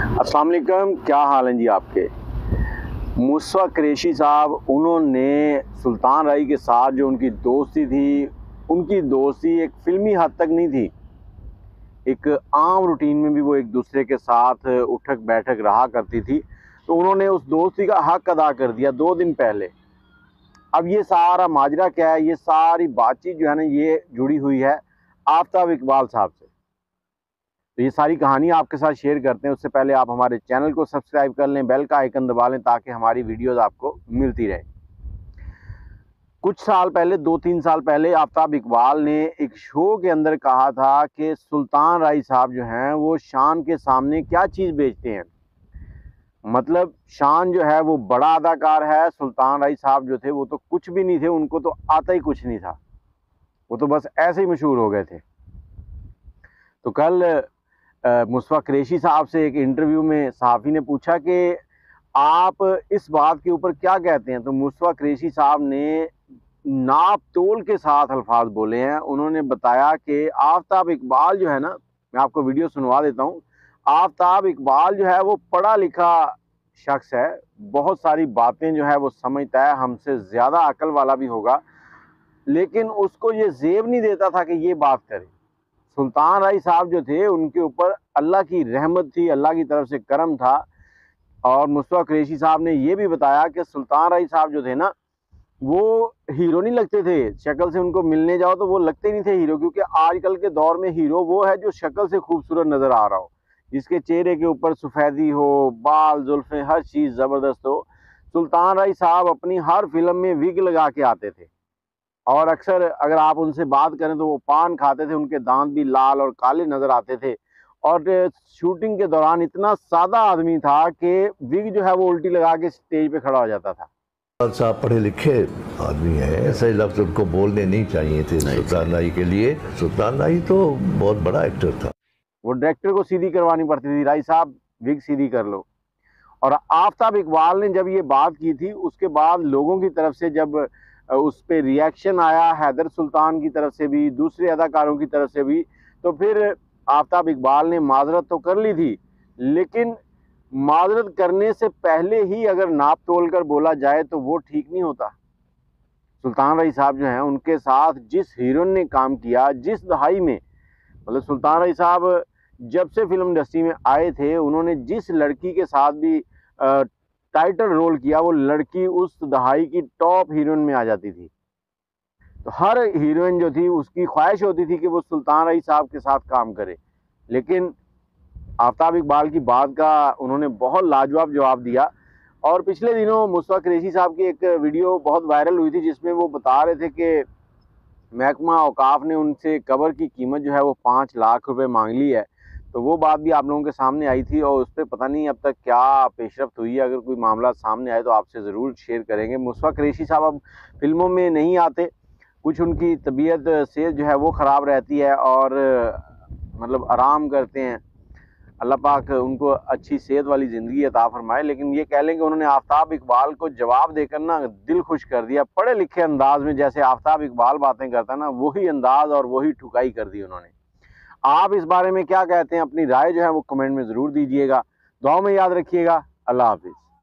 السلام علیکم، کیا حال ہیں جی آپ کے؟ مصفہ قریشی صاحب، انہوں نے سلطان رائی کے ساتھ جو ان کی دوستی تھی، ان کی دوستی ایک فلمی حد تک نہیں تھی۔ ایک عام روٹین میں بھی وہ ایک دوسرے کے ساتھ اٹھک بیٹھک رہا کرتی تھی۔ تو انہوں نے اس دوستی کا حق ادا کر دیا دو دن پہلے۔ اب یہ سارا ماجرہ کیا ہے؟ یہ ساری بات چیت جو ہے نا، یہ جڑی ہوئی ہے آفتاب اقبال صاحب سے۔ تو یہ ساری کہانی آپ کے ساتھ شیئر کرتے ہیں، اس سے پہلے آپ ہمارے چینل کو سبسکرائب کر لیں بیل کا آئیکن دبا لیں تاکہ ہماری ویڈیوز آپ کو ملتی رہے کچھ سال پہلے، دو تین سال پہلے آفتاب اقبال نے ایک شو کے اندر کہا تھا کہ سلطان رائی صاحب جو ہیں، وہ شان کے سامنے کیا چیز بیچتے ہیں؟ مطلب شان جو ہے، وہ بڑا اداکار ہے، سلطان رائی صاحب جو تھے، وہ تو کچھ بھی نہیں تھے، ان کو تو آتا ہی کچھ نہیں تھا۔ وہ تو بس ایسے ہی مشہور ہو گئے تھے۔ تو کل مصفہ قریشی صاحب سے ایک انٹرویو میں صحافی نے پوچھا کہ آپ اس بات کے اوپر کیا کہتے ہیں؟ تو مصفہ قریشی صاحب نے ناپ تول کے ساتھ الفاظ بولے ہیں۔ انہوں نے بتایا کہ آفتاب اقبال جو ہے نا، میں آپ کو ویڈیو سنوا دیتا ہوں۔ آفتاب اقبال جو ہے وہ پڑھا لکھا شخص ہے۔ بہت ساری باتیں جو ہے وہ سمجھتا ہے۔ ہم سے زیادہ عقل والا بھی ہوگا۔ لیکن اس کو یہ زیب نہیں دیتا تھا کہ یہ بات کرے۔ سلطان رائی صاحب جو تھے، ان کے اوپر اللہ کی رحمت تھی، اللہ کی طرف سے کرم تھا۔ اور مصطفیٰ قریشی صاحب نے یہ بھی بتایا کہ سلطان رائی صاحب جو تھے نا، وہ ہیرو نہیں لگتے تھے۔ شکل سے ان کو ملنے جاؤ تو وہ لگتے نہیں تھے ہیرو، کیونکہ آج کل کے دور میں ہیرو وہ ہے جو شکل سے خوبصورت نظر آ رہا ہو۔ جس کے چہرے کے اوپر سفیدی ہو، بال، زلفیں، ہر چیز زبردست ہو۔ سلطان رائی صاحب اپنی ہر فلم میں وگ لگا کے آتے تھے۔ اور اکثر اگر آپ ان سے بات کریں تو وہ پان کھاتے تھے ان کے دانت بھی لال اور کالے نظر آتے تھے۔ اور شوٹنگ کے دوران اتنا سادہ آدمی تھا کہ وگ جو ہے وہ الٹی لگا کے سٹیج پہ کھڑا ہو جاتا تھا۔ صاحب پڑھے لکھے آدمی ہیں ایسے لفظ ان کو بولنے نہیں چاہیے تھے سلطان رائی کے لیے۔ سلطان رائی تو بہت بڑا ایکٹر تھا۔ وہ ڈائریکٹر کو سیدھی کروانی پڑتی تھی رائی صاحب وگ سیدھی کر لو۔ اور آفتاب اقبال نے جب یہ بات کی تھی اس کے بعد لوگوں کی طرف سے جب اس پہ ریاکشن آیا، حیدر سلطان کی طرف سے بھی، دوسرے اداکاروں کی طرف سے بھی۔ تو پھر آفتاب اقبال نے معذرت تو کر لی تھی، لیکن معذرت کرنے سے پہلے ہی اگر ناپ تول کر بولا جائے تو وہ ٹھیک نہیں ہوتا۔ سلطان رائی صاحب جو ہیں، ان کے ساتھ جس ہیروئن نے کام کیا، جس دہائی میں مطلب سلطان رائی صاحب جب سے فلم انڈسٹری میں آئے تھے، انہوں نے جس لڑکی کے ساتھ بھی ٹائٹل رول کیا، وہ لڑکی اس دہائی کی ٹاپ ہیروئن میں آ جاتی تھی۔ تو ہر ہیروئن جو تھی، اس کی خواہش ہوتی تھی کہ وہ سلطان رائی صاحب کے ساتھ کام کرے۔ لیکن آفتاب اقبال کی بات کا انہوں نے بہت لاجواب جواب دیا۔ اور پچھلے دنوں مصطفیٰ قریشی صاحب کی ایک ویڈیو بہت وائرل ہوئی تھی، جس میں وہ بتا رہے تھے کہ محکمہ اوقاف نے ان سے قبر کی قیمت جو ہے، وہ پانچ لاکھ روپے مانگ لی ہے۔ تو وہ بات بھی آپ لوگوں کے سامنے آئی تھی اور اس پہ پتہ نہیں اب تک کیا پیش رفت ہوئی ہے۔ اگر کوئی معاملہ سامنے آئے تو آپ سے ضرور شیئر کریں گے۔ مصفہ قریشی صاحب اب فلموں میں نہیں آتے۔ کچھ ان کی طبیعت سے جو ہے وہ خراب رہتی ہے اور مطلب آرام کرتے ہیں۔ اللہ پاک ان کو اچھی صحت والی زندگی عطا فرمائے۔ لیکن یہ کہہ لیں کہ انہوں نے آفتاب اقبال کو جواب دے کر نا دل خوش کر دیا۔ پڑھے لکھے انداز میں جیسے آفتاب اقبال باتیں کرتا ہے نا، وہی انداز اور وہی ٹھکائی کر دی انہوں نے۔ آپ اس بارے میں کیا کہتے ہیں؟ اپنی رائے جو ہے وہ کمنٹ میں ضرور دیجیے گا۔ دعاؤں میں یاد رکھیے گا۔ اللہ حافظ۔